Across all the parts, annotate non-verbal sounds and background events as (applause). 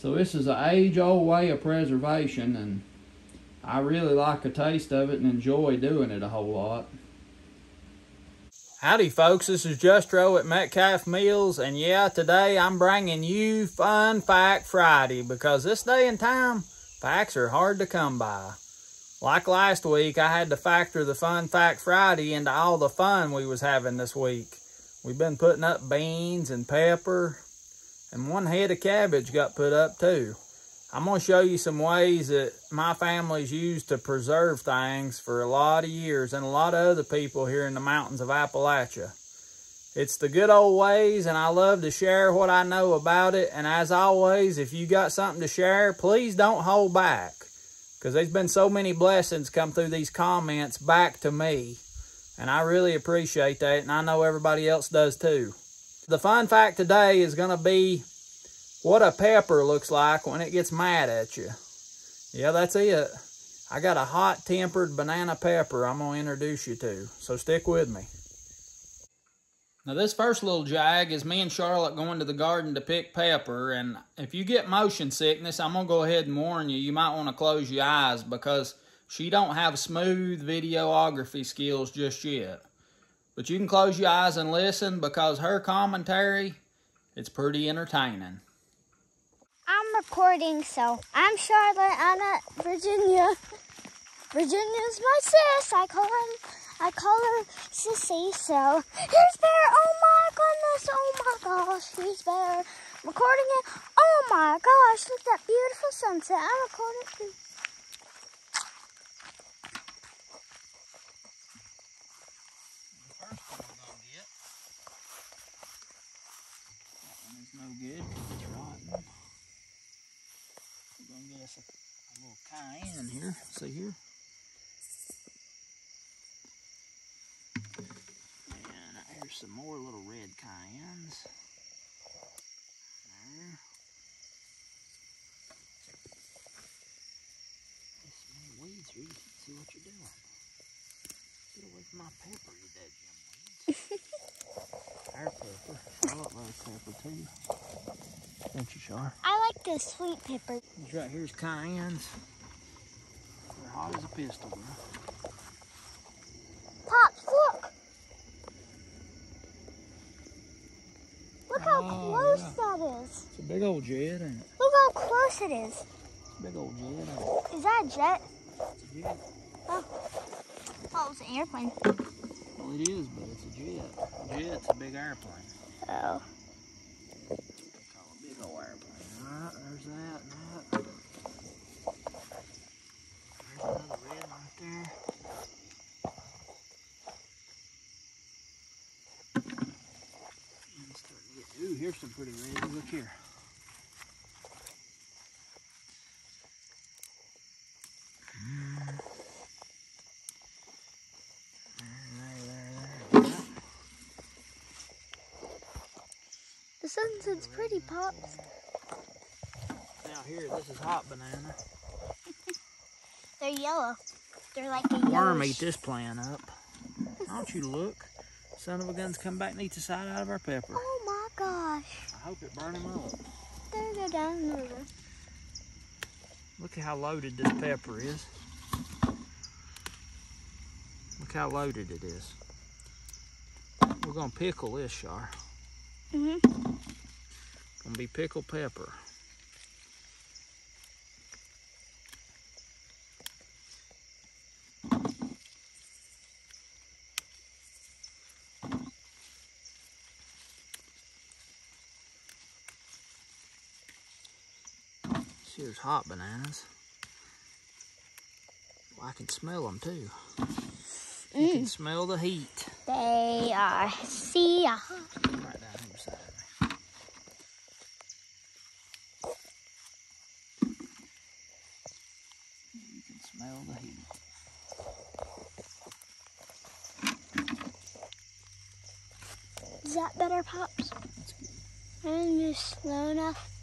So this is an age-old way of preservation, and I really like the taste of it and enjoy doing it a whole lot. Howdy folks, this is Justro at Metcalf Mills, and yeah, today I'm bringing you Fun Fact Friday, because this day and time, facts are hard to come by. Like last week, I had to factor the Fun Fact Friday into all the fun we was having this week. We've been putting up beans and pepper, and one head of cabbage got put up too. I'm going to show you some ways that my family's used to preserve things for a lot of years and a lot of other people here in the mountains of Appalachia. It's the good old ways and I love to share what I know about it. And as always, if you got something to share, please don't hold back. Because there's been so many blessings come through these comments back to me. And I really appreciate that and I know everybody else does too. The fun fact today is going to be what a pepper looks like when it gets mad at you. Yeah, that's it. I got a hot-tempered banana pepper I'm going to introduce you to, so stick with me. Now this first little jag is me and Charlotte going to the garden to pick pepper, and if you get motion sickness, I'm going to go ahead and warn you, you might want to close your eyes because she don't have smooth videography skills just yet. But you can close your eyes and listen because her commentary, it's pretty entertaining. I'm recording, so I'm Charlotte. I'm at Virginia. Virginia's my sis. I call him. I call her Sissy. So here's Bear. Oh my goodness. Oh my gosh. Here's Bear. Recording it. Oh my gosh. Look at that beautiful sunset. I'm recording too. no good it's rotten. We're gonna get us a, cayenne here. See here? And here's some more little red cayennes. There. There's many weeds here, you can see what you're doing. Get away from my pepper, you dead weeds. (laughs) Our pepper. Charlotte loves pepper too. Don't you, Char? I like the sweet pepper. These right here's cayennes. Hot as a pistol, bro. Pops, look. Look how Oh, close yeah. that is. It's a big old jet, ain't it? Look how close it is. It's a big old jet, ain't it? Is that a jet? It's a jet. Oh, oh it was an airplane. Well, it is, but it's a jet. A jet's a big airplane. Oh. They call a big old airplane. All right, there's that and that. There's another red one right there. And it's starting to get, ooh, here's some pretty reds. Look here. The sunset's pretty, Pops. Now here, this is hot banana. They're yellow. They're like a Worm yellowish- ate this plant up. Don't you look? Son of a gun's come back and eat the side out of our pepper. Oh my gosh. I hope it burn him up. Go down the river. Look at how loaded this pepper is. Look how loaded it is. We're gonna pickle this, Char. Mm-hmm. Gonna be pickled pepper. There's hot bananas. Well, I can smell them too. You can mm. smell the heat. They are see ya. Right down here beside me. You can smell the heat. Is that better, Pops? That's good. And just slow enough.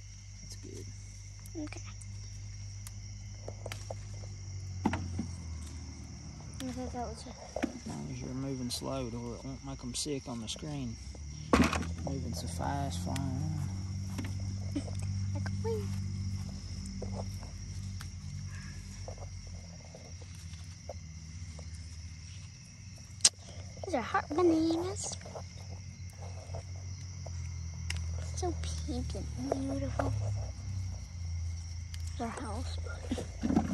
this load or it won't make them sick on the screen. Moving so fast, flying These are hot bananas. So pink and beautiful. our house.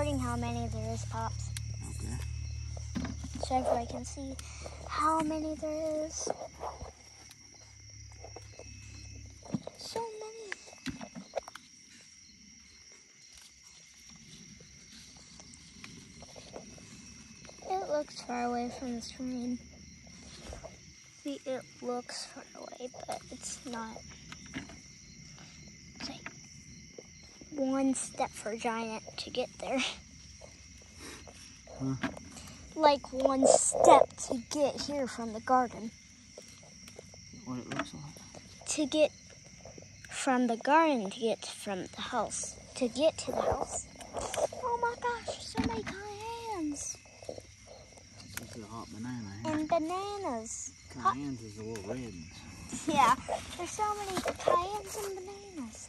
Recording how many there is, Pops. Okay. So everybody can see how many there is. So many. It looks far away from the screen. See, it looks far away, but it's not. It's like one step for a giant to get there. Huh? Like one step to get here from the garden. What it looks like. To get from the garden to get from the house. To get to the house. Oh my gosh, so many cayennes This is a hot banana and bananas. Cayennes is the little red. Yeah, there's so many cayennes and bananas.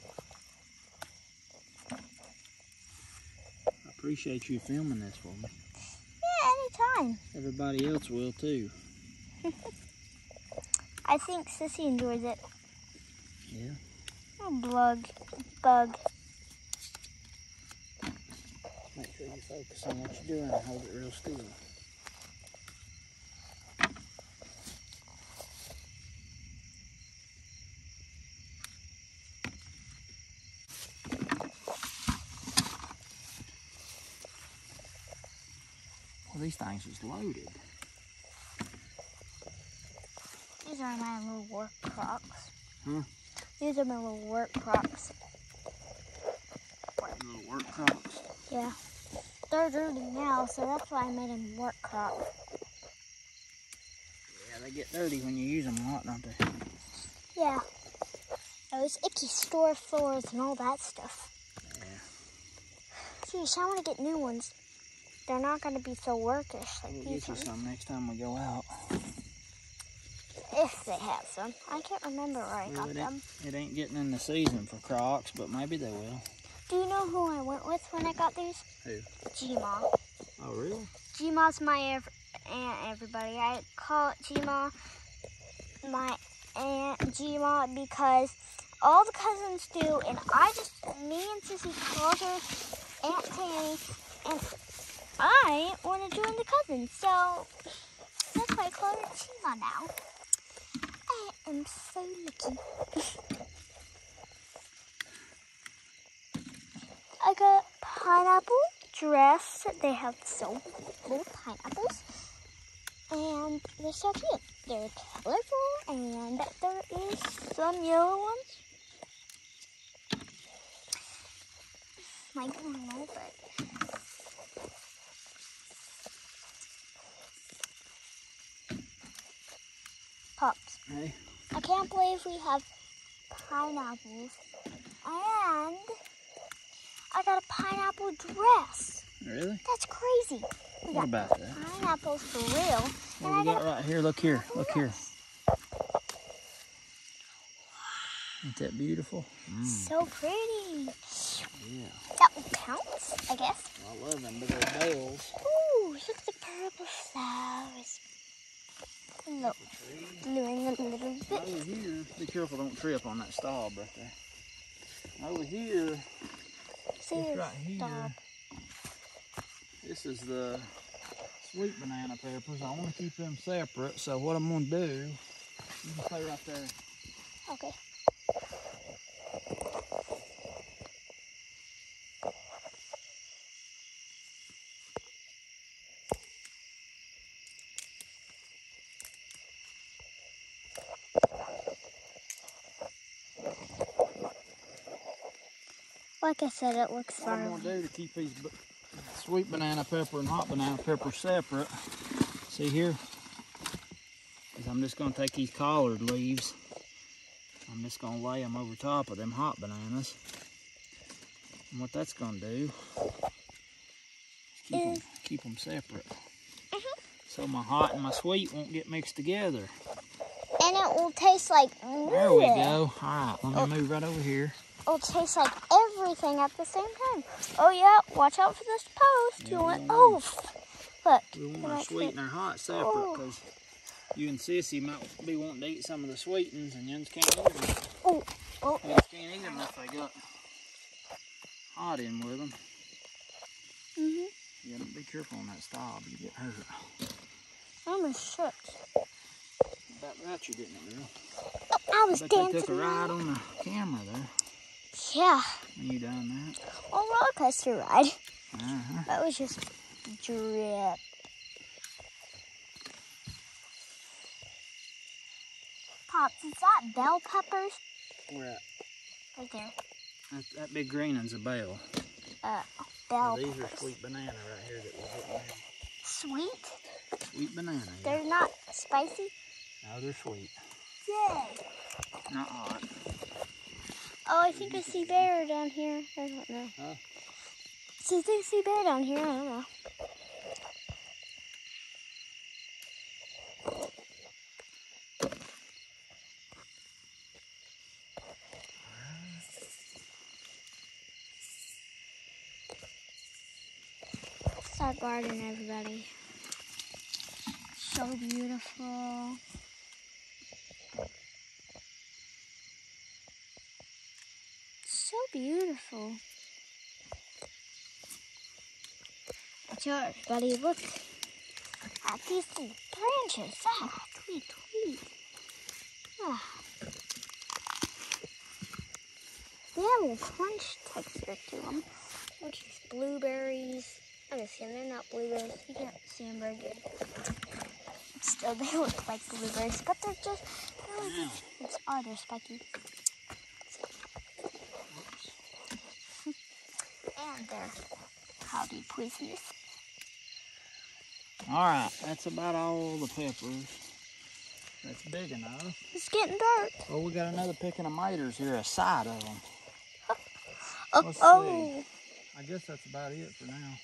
I appreciate you filming this for me. Yeah, anytime. Everybody else will too. (laughs) I think Sissy enjoys it. Yeah. Oh, bug. Bug. Make sure you focus on what you're doing and hold it real still. Things is loaded. These are my little work crocs. Huh? Hmm? These are my little work crocs. Little work. Yeah. They're dirty now, so that's why I made them work croc. Yeah, they get dirty when you use them a lot, don't they? Yeah. Those icky store floors and all that stuff. Yeah. Geez, I want to get new ones. They're not going to be so workish like these get you ones. some next time we go out. If they have some. I can't remember where I Well, got it, them. it ain't getting in the season for Crocs, but maybe they will. Do you know who I went with when I got these? Who? Gma. Oh, really? Gma's my ev- aunt, everybody. I call it Gma my aunt Gma because all the cousins do, and I just, me and Sissy called her Aunt Tammy, and I want to join the cousins, so that's why I call her Gma now. I am so lucky. (laughs) I got pineapple dress. They have so little pineapples. And they're so cute. They're colorful and there is some yellow ones. Like normal, but Pops. Hey. I can't believe we have pineapples. And I got a pineapple dress. Really? That's crazy. We What got about that? pineapples for real. What and I we got got right here? Look here. Look here. Isn't that beautiful? Mm, so pretty. yeah. That counts, I guess. I love them big old bells. Ooh, look at the purple flowers. Look, glowing a little bit. Over here, be careful, don't trip on that stalk right there. Over here, See this right here, dog. this is the sweet banana peppers. I want to keep them separate, so what I'm going to do, you can stay right there. Okay. Like I said, it looks What I'm going to do to keep these sweet banana pepper and hot banana pepper separate, see here, is I'm just going to take these collard leaves. I'm just going to lay them over top of them hot bananas. And what that's going to do is keep them, mm. keep them separate. Mm-hmm. so my hot and my sweet won't get mixed together. And it will taste like. There we go. All right, let me Oh. move right over here. It'll taste like everything at the same time. Oh yeah, watch out for this post. Yeah, you want? Oh, look. We want our might sweet and our hot separate Oh. because you and Sissy might be wanting to eat some of the sweetens and yuns can't eat them. Oh, oh. Yuns can't eat them if they got hot in with them. Mm-hmm. Yeah, be careful on that stop. You get hurt. I almost shook. About that you didn't, girl. I was they dancing. took a ride on the camera there Yeah, you done that. a roller coaster ride. Uh-huh. That was just drip. Pops, is that bell peppers? Where? Right there. That, that big green one's a bell. Uh, Now, bell these are sweet banana right here that we're getting there. Sweet? Sweet banana. They're not spicy? No, they're sweet. Yay! Not hot. Oh, I think I see bear down here. I don't know. Huh? So I think I see bear down here. I don't know. It's our garden, everybody. So beautiful. So beautiful. Out, everybody. Look at these branches. Ah, tweet, tweet. Ah. They have a little crunch texture to them. Look, these blueberries. I can see them. They're not blueberries. You can't see them very good. Still, they (laughs) look like blueberries, but they're just. They're like, it's, oh, they're spiky. And they're howdy poisonous. All right, that's about all the peppers. That's big enough. It's getting dark. Well, we got another picking of miters here, a side of them. Oh, uh, Let's oh. I guess that's about it for now.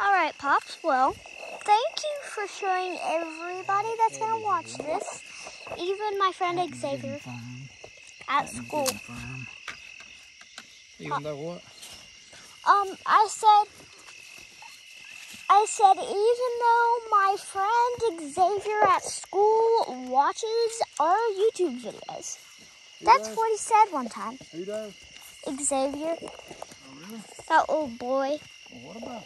All right, Pops. Well, thank you for showing everybody that's going to watch this, even my friend Xavier at school. Even though what? Um, I said, I said, even though my friend Xavier at school watches our YouTube videos. That's does? what he said one time. Who does? Xavier, Oh, really? that old boy. Well, what about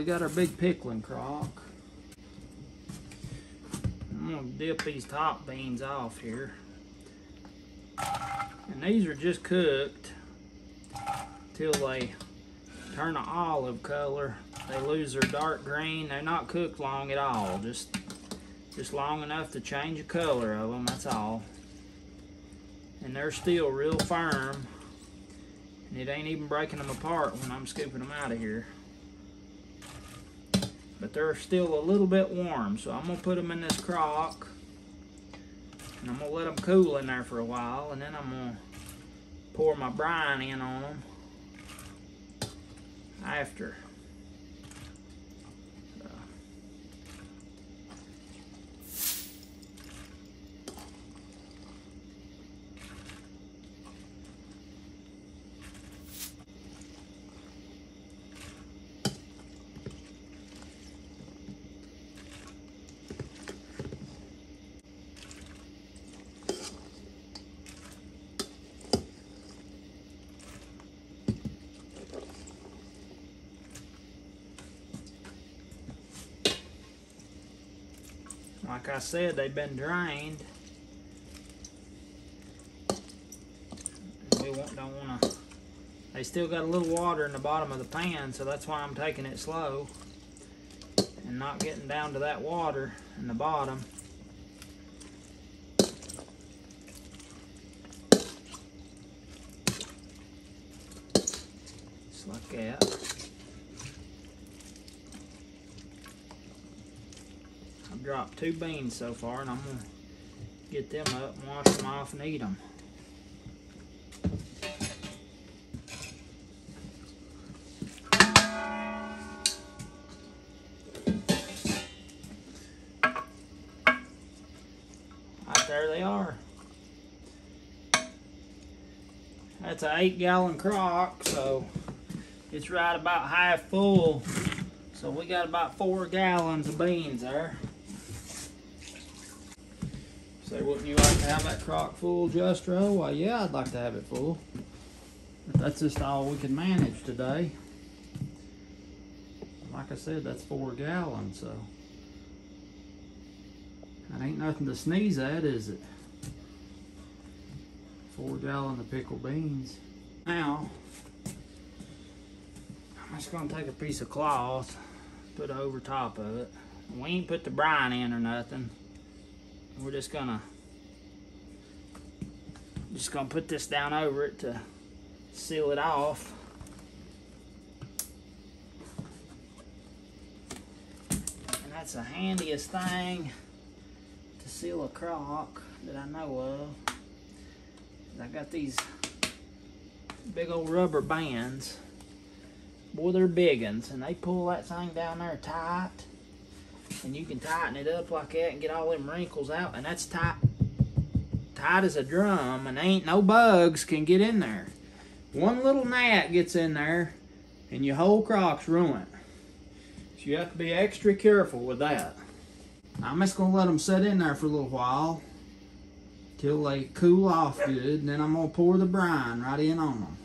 we got our big pickling crock. I'm gonna dip these top beans off here. And these are just cooked till they turn an olive color. They lose their dark green. They're not cooked long at all. Just just long enough to change the color of them, that's all. And they're still real firm. And it ain't even breaking them apart when I'm scooping them out of here. But they're still a little bit warm, so I'm gonna put them in this crock. And I'm gonna let them cool in there for a while, and then I'm gonna pour my brine in on them after. So. Like I said, they've been drained. We don't want to. They still got a little water in the bottom of the pan, so that's why I'm taking it slow and not getting down to that water in the bottom. Just like that. I've dropped two beans so far and I'm gonna get them up and wash them off and eat them. Right there they are. That's an eight gallon crock, so it's right about half full. So we got about four gallons of beans there. Say, wouldn't you like to have that crock full, Justro? Well, yeah, I'd like to have it full. But that's just all we can manage today. Like I said, that's four gallons, so. That ain't nothing to sneeze at, is it? Four gallon of pickled beans. Now, I'm just gonna take a piece of cloth, put it over top of it. We ain't put the brine in or nothing. We're just gonna just gonna put this down over it to seal it off. And that's the handiest thing to seal a crock that I know of. I got these big old rubber bands. Boy, they're big ones, and they pull that thing down there tight. And you can tighten it up like that and get all them wrinkles out, and that's tight, tight as a drum, and ain't no bugs can get in there. One little gnat gets in there, and your whole crock's ruined. So you have to be extra careful with that. I'm just gonna let them sit in there for a little while till they cool off good, and then I'm gonna pour the brine right in on them.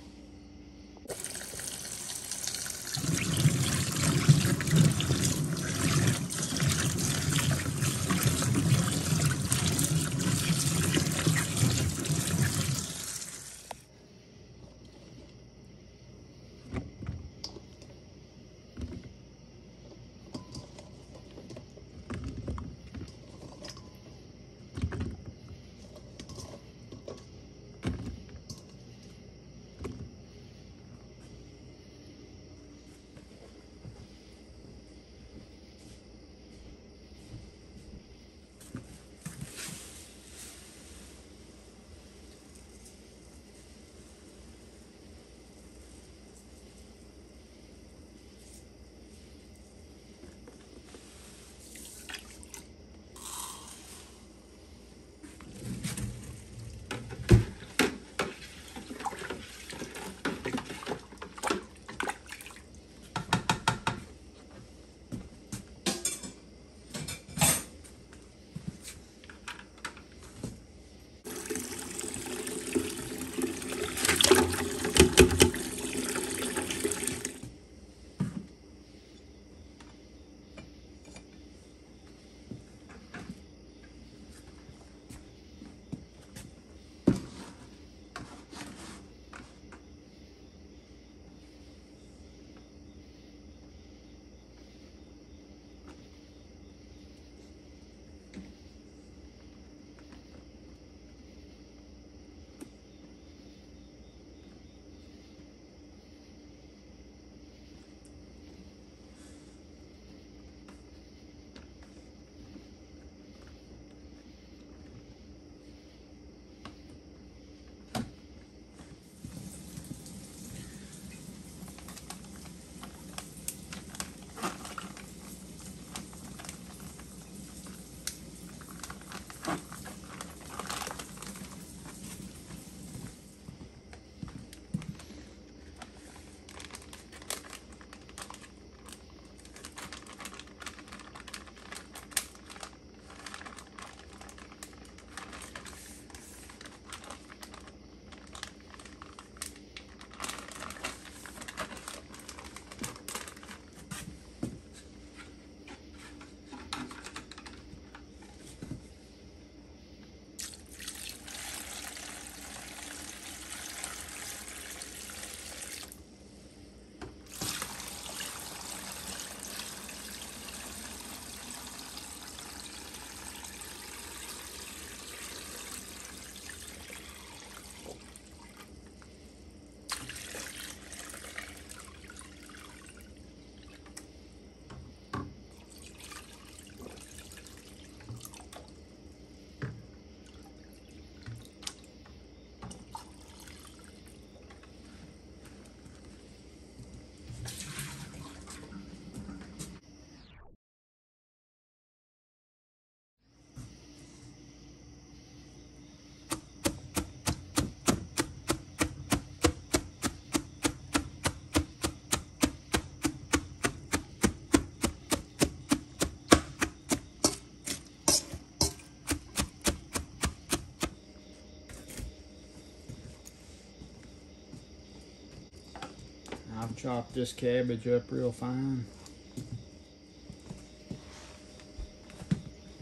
Chop this cabbage up real fine.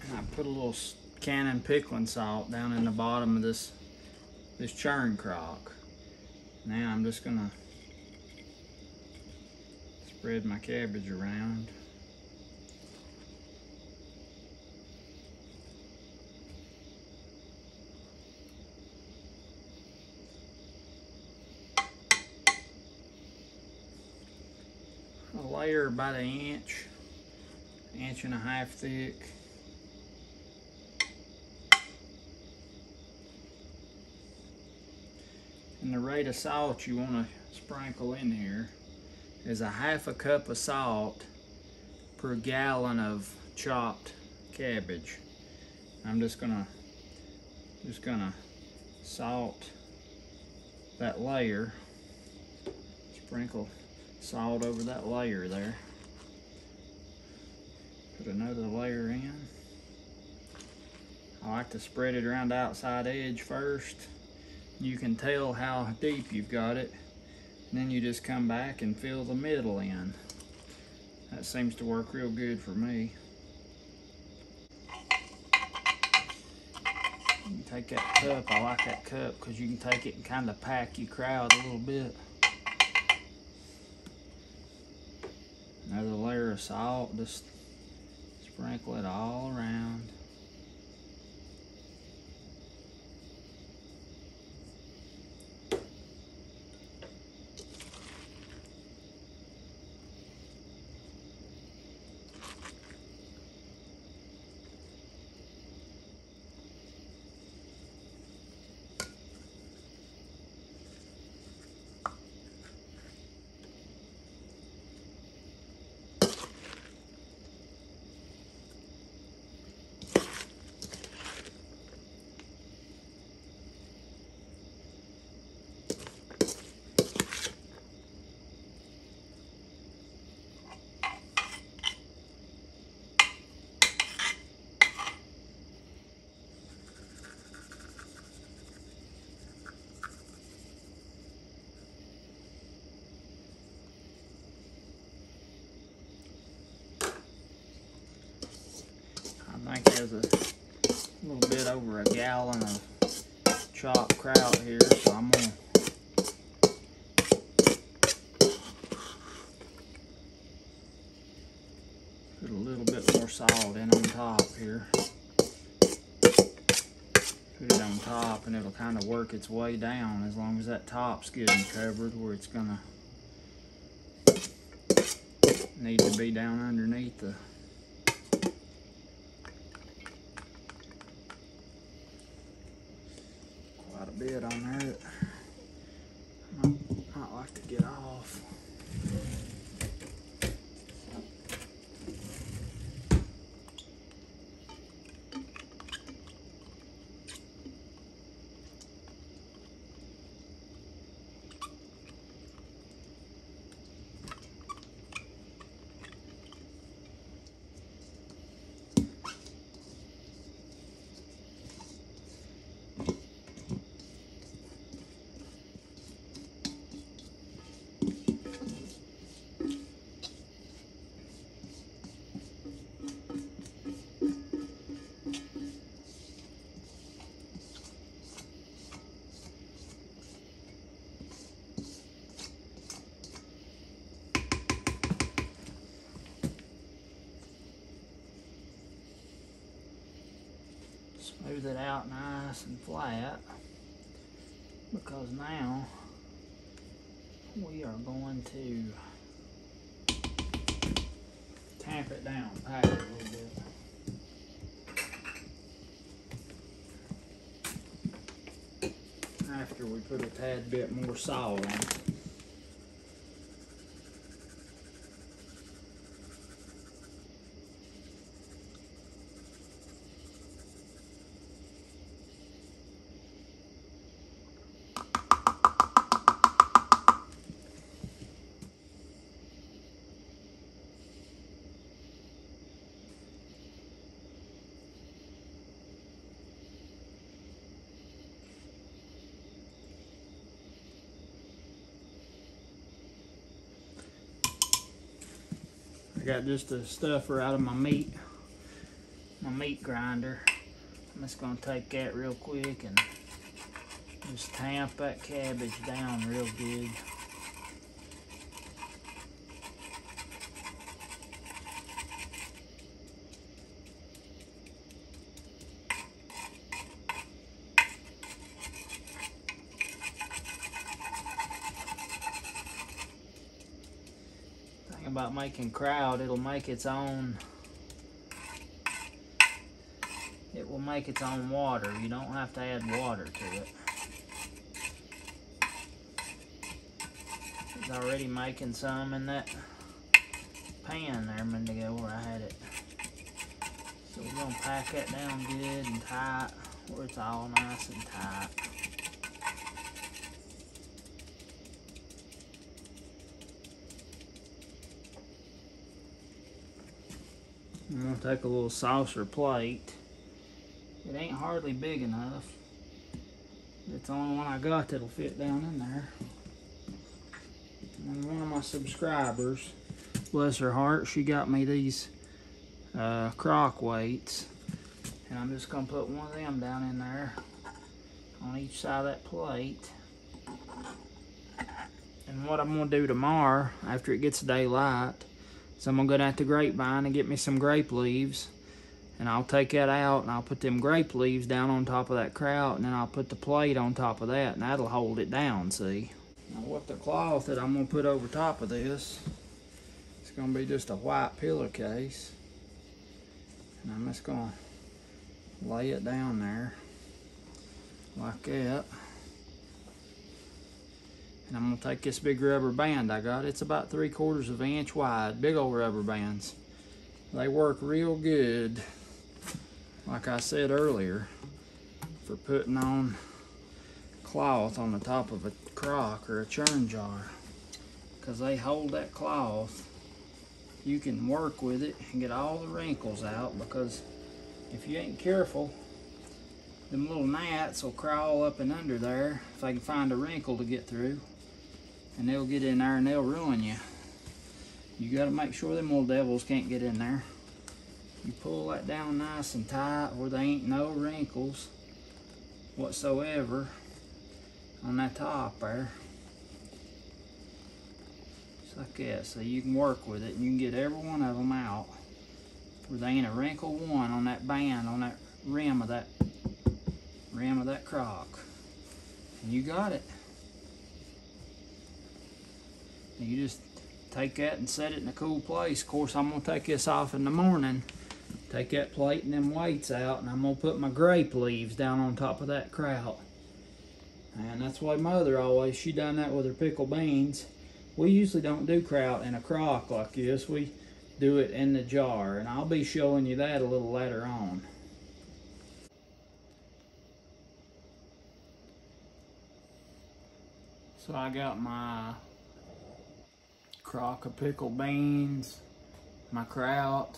And I put a little Canon pickling salt down in the bottom of this this churn crock. Now I'm just gonna spread my cabbage around. Layer about an inch, inch and a half thick. And the rate of salt you want to sprinkle in here is a half a cup of salt per gallon of chopped cabbage. I'm just gonna just gonna salt that layer. Sprinkle salt over that layer there. Put another layer in. I like to spread it around the outside edge first. You can tell how deep you've got it. And then you just come back and fill the middle in. That seems to work real good for me. You take that cup, I like that cup because you can take it and kind of pack your kraut a little bit. Another layer of salt, just sprinkle it all around. There's a little bit over a gallon of chopped kraut here, so I'm gonna put a little bit more salt in on top here. Put it on top and it'll kind of work its way down as long as that top's and covered where it's gonna need to be down underneath the bit on that I might like to get off. Smooth it out nice and flat because now we are going to tamp it down, pack it a little bit. After we put a tad bit more salt on I got just a stuffer out of my meat, my meat grinder. I'm just gonna take that real quick and just tamp that cabbage down real good. Kraut, it'll make its own it will make its own water. You don't have to add water to it. It's already making some in that pan there a minute ago where I had it. So we're gonna pack that down good and tight where it's all nice and tight. I'm gonna take a little saucer plate. It ain't hardly big enough. It's the only one I got that'll fit down in there. And one of my subscribers, bless her heart, she got me these uh, crock weights. And I'm just gonna put one of them down in there on each side of that plate. And what I'm gonna do tomorrow, after it gets daylight, is I'm gonna go down to the grapevine and get me some grape leaves and I'll take that out and I'll put them grape leaves down on top of that kraut and then I'll put the plate on top of that and that'll hold it down, see? Now what the cloth that I'm gonna put over top of this, it's gonna be just a white pillowcase. And I'm just gonna lay it down there like that. And I'm gonna take this big rubber band I got. It's about three quarters of an inch wide, big old rubber bands. They work real good like I said earlier, for putting on cloth on the top of a crock or a churn jar. Because they hold that cloth, you can work with it and get all the wrinkles out because if you ain't careful, them little gnats will crawl up and under there if they can find a wrinkle to get through. And they'll get in there and they'll ruin you. You gotta make sure them little devils can't get in there. You pull that down nice and tight where there ain't no wrinkles whatsoever on that top there. Just like that, so you can work with it and you can get every one of them out where there ain't a wrinkle one on that band, on that rim of that rim of that crock. And you got it. And you just take that and set it in a cool place. Of course, I'm gonna take this off in the morning Take that plate and them weights out and I'm gonna put my grape leaves down on top of that kraut. And that's why mother always, she done that with her pickled beans. We usually don't do kraut in a crock like this. We do it in the jar and I'll be showing you that a little later on. So I got my crock of pickled beans, my kraut,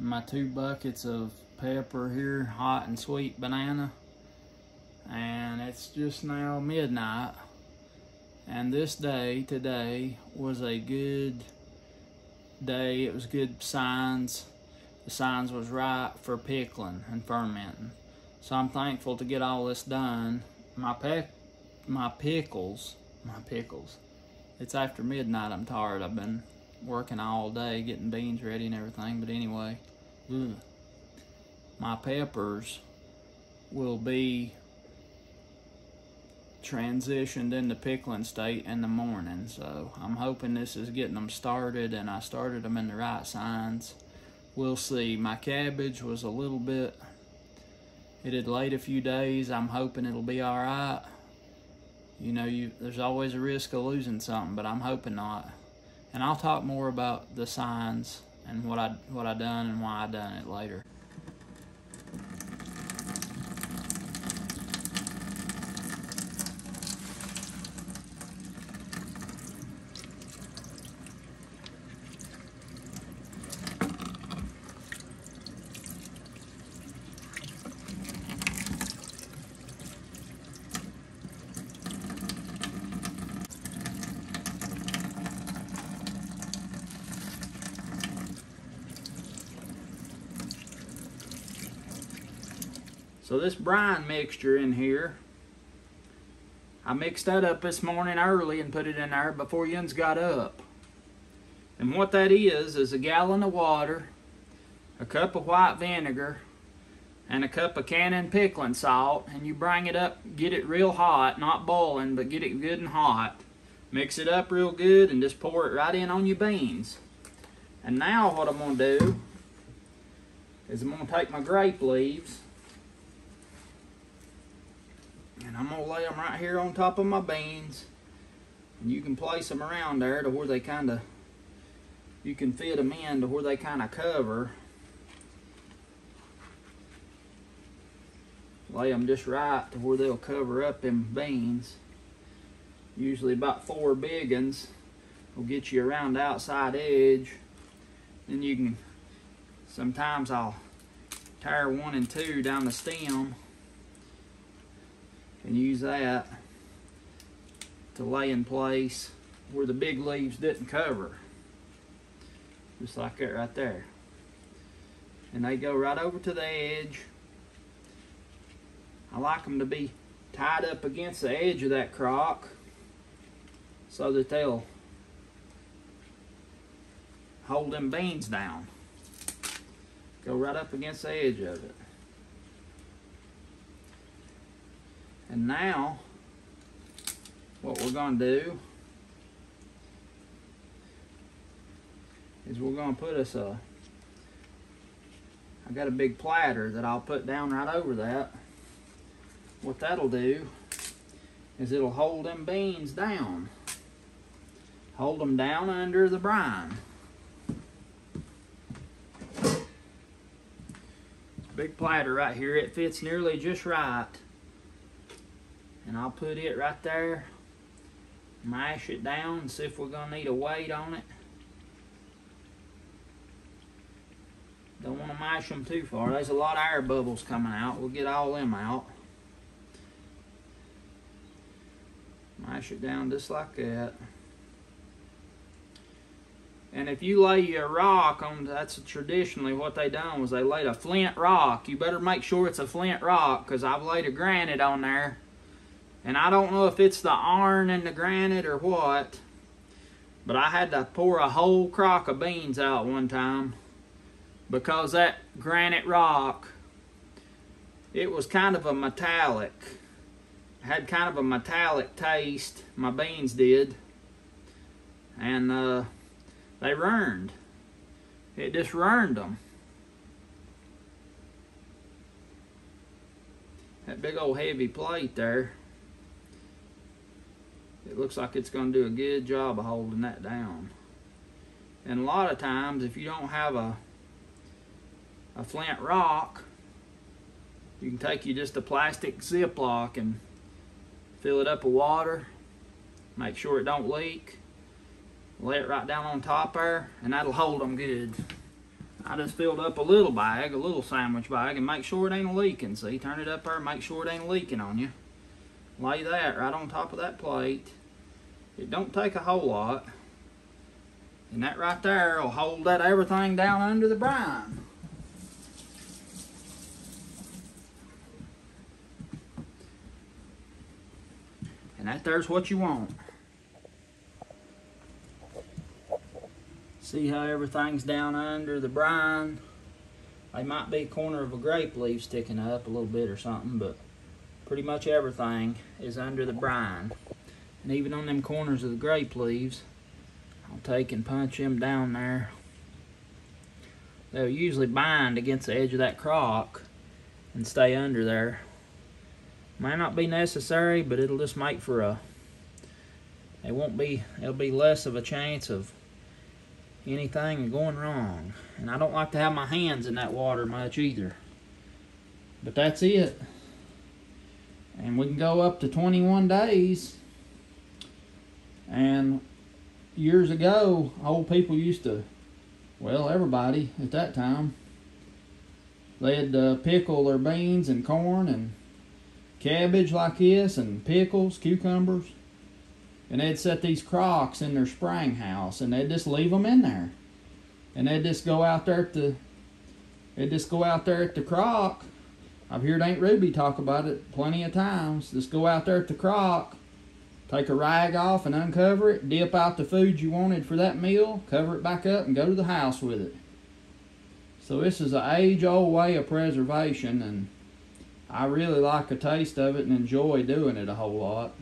my two buckets of pepper here, hot and sweet banana. And it's just now midnight. And this day, today, was a good day. It was good signs. The signs was right for pickling and fermenting. So I'm thankful to get all this done. My peck, my pickles, my pickles. It's after midnight. I'm tired. I've been working all day getting beans ready and everything. But anyway, ugh, my peppers will be transitioned into pickling state in the morning. So I'm hoping this is getting them started and I started them in the right signs. We'll see. My cabbage was a little bit, it had laid a few days. I'm hoping it'll be all right. You know, you there's always a risk of losing something, but I'm hoping not. And I'll talk more about the signs and what I what I done and why I done it later. So this brine mixture in here, I mixed that up this morning early and put it in there before Yuns got up. And what that is, is a gallon of water, a cup of white vinegar, and a cup of canning pickling salt, and you bring it up, get it real hot, not boiling, but get it good and hot. Mix it up real good and just pour it right in on your beans. And now what I'm gonna do is I'm gonna take my grape leaves I'm gonna lay them right here on top of my beans. And you can place them around there to where they kind of, you can fit them in to where they kind of cover. Lay them just right to where they'll cover up them beans. Usually about four big ones will get you around the outside edge. Then you can, sometimes I'll tire one and two down the stem and use that to lay in place where the big leaves didn't cover. Just like that right there. And they go right over to the edge. I like them to be tied up against the edge of that crock so that they'll hold them beans down. Go right up against the edge of it. And now, what we're going to do is we're going to put us a, I got a big platter that I'll put down right over that. What that'll do is it'll hold them beans down. Hold them down under the brine. Big platter right here. It fits nearly just right. And I'll put it right there. Mash it down and see if we're going to need a weight on it. Don't want to mash them too far. There's a lot of air bubbles coming out. We'll get all them out. Mash it down just like that. And if you lay a rock on, that's traditionally what they done was they laid a flint rock. You better make sure it's a flint rock because I've laid a granite on there and I don't know if it's the iron and the granite or what, but I had to pour a whole crock of beans out one time because that granite rock, it was kind of a metallic. had kind of a metallic taste, my beans did. And uh, they ruined. It just ruined them. That big old heavy plate there it looks like it's going to do a good job of holding that down. And a lot of times, if you don't have a, a flint rock, you can take you just a plastic Ziploc and fill it up with water, make sure it don't leak, lay it right down on top there, and that'll hold them good. I just filled up a little bag, a little sandwich bag, and make sure it ain't leaking. See, turn it up there, make sure it ain't leaking on you. Lay that right on top of that plate. It don't take a whole lot. And that right there will hold that everything down under the brine. And that there's what you want. See how everything's down under the brine? They might be a corner of a grape leaf sticking up a little bit or something, but pretty much everything is under the brine. And even on them corners of the grape leaves, I'll take and punch them down there. They'll usually bind against the edge of that crock and stay under there. Might not be necessary, but it'll just make for a, it won't be, it'll be less of a chance of anything going wrong. And I don't like to have my hands in that water much either. But that's it. And we can go up to 21 days and years ago, old people used to, well, everybody at that time, they'd uh, pickle their beans and corn and cabbage like this and pickles, cucumbers. And they'd set these crocks in their spring house and they'd just leave them in there. And they'd just go out there at the, they'd just go out there at the crock I've heard Aunt Ruby talk about it plenty of times. Just go out there at the crock, take a rag off and uncover it, dip out the food you wanted for that meal, cover it back up, and go to the house with it. So this is an age-old way of preservation, and I really like the taste of it and enjoy doing it a whole lot.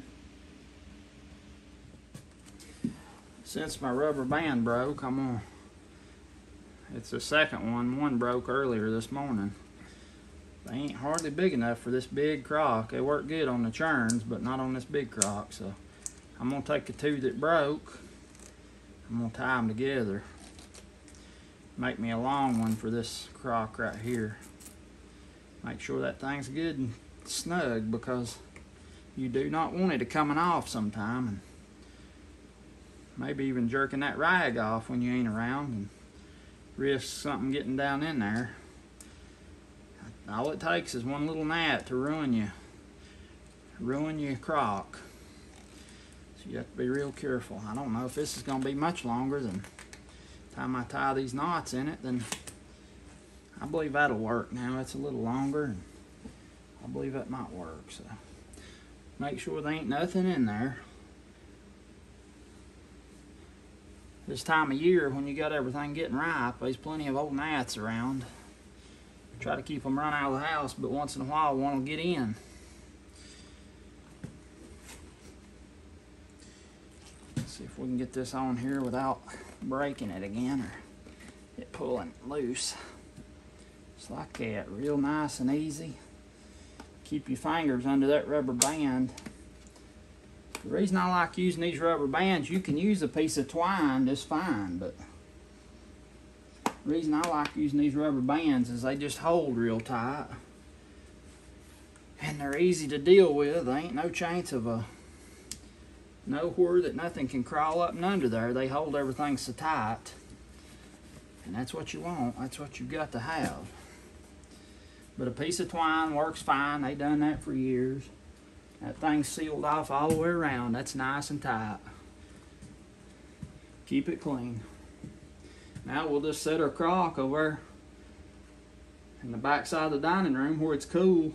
Since my rubber band broke, I'm gonna. It's the second one. One broke earlier this morning. They ain't hardly big enough for this big crock. They work good on the churns, but not on this big crock. So I'm gonna take the two that broke. I'm gonna tie them together. Make me a long one for this crock right here. Make sure that thing's good and snug because you do not want it to coming off sometime. And maybe even jerking that rag off when you ain't around and risk something getting down in there. All it takes is one little gnat to ruin you, ruin your crock. So you have to be real careful. I don't know if this is going to be much longer than time I tie these knots in it, then I believe that'll work now. It's a little longer, I believe that might work. So make sure there ain't nothing in there. This time of year, when you got everything getting ripe, there's plenty of old gnats around. Try to keep them run out of the house, but once in a while one will get in. See if we can get this on here without breaking it again or it pulling loose. Just like that, real nice and easy. Keep your fingers under that rubber band. The reason I like using these rubber bands, you can use a piece of twine just fine, but reason I like using these rubber bands is they just hold real tight. And they're easy to deal with. There ain't no chance of a nowhere that nothing can crawl up and under there. They hold everything so tight. And that's what you want. That's what you've got to have. But a piece of twine works fine. They done that for years. That thing's sealed off all the way around. That's nice and tight. Keep it clean. Now we'll just set our crock over in the back side of the dining room where it's cool.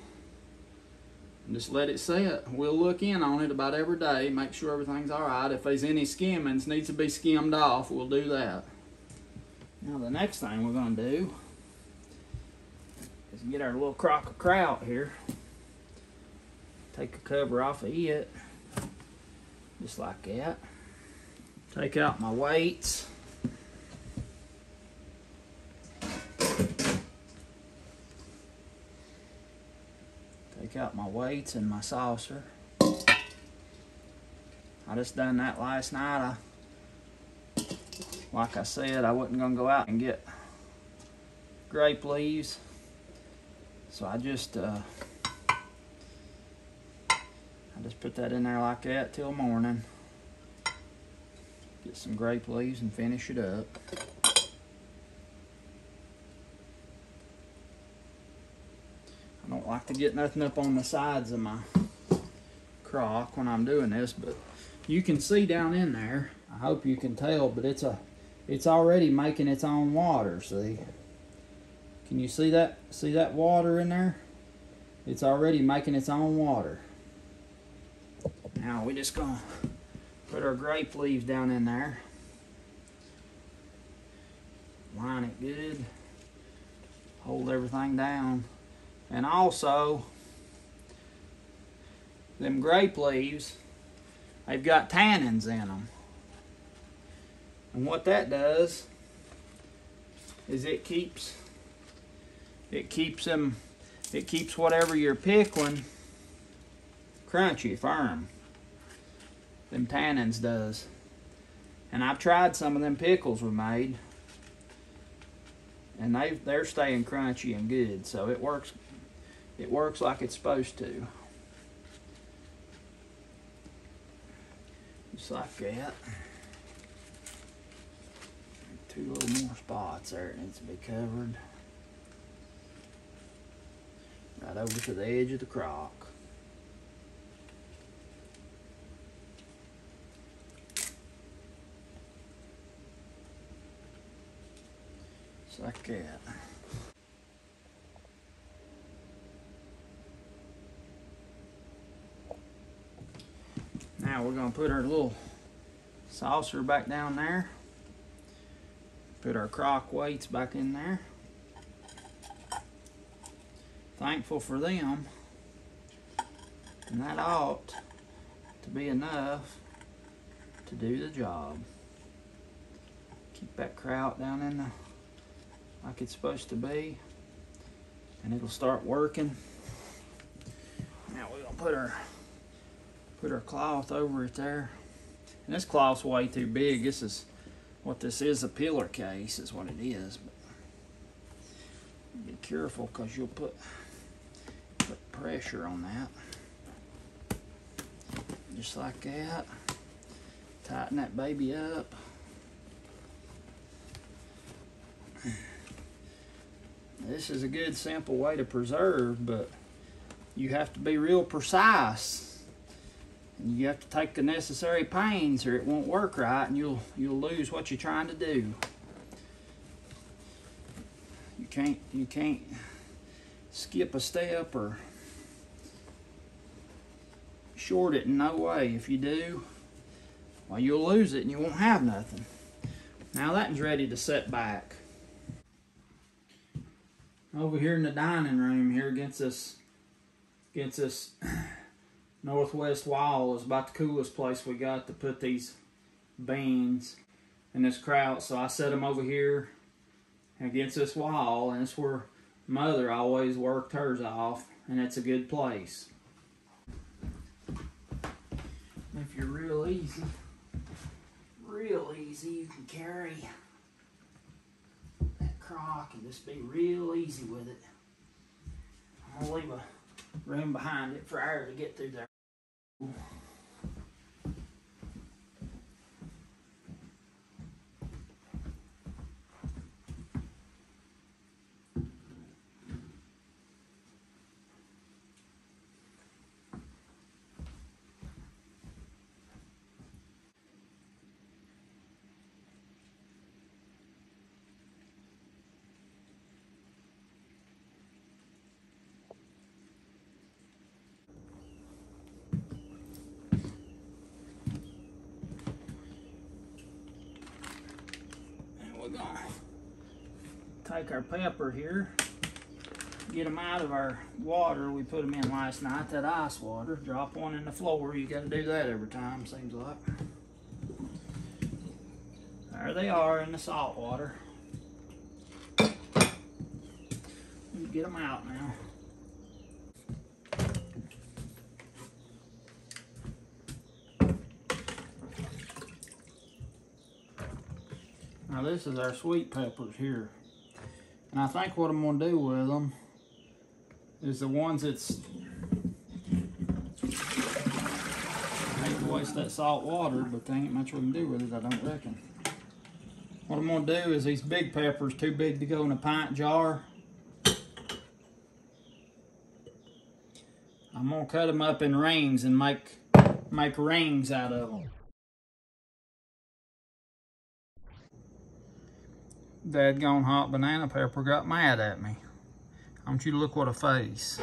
And just let it set. We'll look in on it about every day, make sure everything's alright. If there's any skimmings needs to be skimmed off, we'll do that. Now the next thing we're gonna do is get our little crock of kraut here. Take the cover off of it, just like that. Take out my weights. Take out my weights and my saucer. I just done that last night. I, like I said, I wasn't gonna go out and get grape leaves. So I just uh, I just put that in there like that till morning. Get some grape leaves and finish it up. I don't like to get nothing up on the sides of my crock when I'm doing this, but you can see down in there. I hope you can tell, but it's a it's already making its own water, see? Can you see that? See that water in there? It's already making its own water. Now we just gonna put our grape leaves down in there. Line it good. Hold everything down. And also, them grape leaves, they've got tannins in them. And what that does is it keeps it keeps them it keeps whatever you're pickling crunchy, firm. Them tannins does. And I've tried some of them pickles we made. And they they're staying crunchy and good. So it works it works like it's supposed to. Just like that. Two little more spots there it needs to be covered. Right over to the edge of the crock. Just like that. Now we're gonna put our little saucer back down there. Put our crock weights back in there. Thankful for them. And that ought to be enough to do the job. Keep that kraut down in the like it's supposed to be and it'll start working. Now we're gonna put our put our cloth over it there. And this cloth's way too big. This is what this is, a pillar case is what it is. But be careful because you'll put, put pressure on that. Just like that. Tighten that baby up. This is a good simple way to preserve, but you have to be real precise. You have to take the necessary pains or it won't work right and you'll you'll lose what you're trying to do. You can't you can't skip a step or short it in no way. If you do, well you'll lose it and you won't have nothing. Now that one's ready to set back. Over here in the dining room here against this against this northwest wall is about the coolest place we got to put these beans and this kraut. So I set them over here against this wall, and it's where mother always worked hers off, and it's a good place. If you're real easy, real easy, you can carry that crock and just be real easy with it. I'm gonna leave a room behind it for air to get through there. And gonna take our pepper here, get them out of our water. We put them in last night, that ice water. Drop one in the floor. You gotta do that every time, seems like. There they are in the salt water. Get them out now. Now this is our sweet peppers here. And I think what I'm gonna do with them is the ones that's I hate to waste that salt water, but there ain't much we can do with it, I don't reckon. What I'm gonna do is these big peppers, too big to go in a pint jar. I'm gonna cut them up in rings and make make rings out of them. dadgone hot banana pepper got mad at me. I want you to look what a face.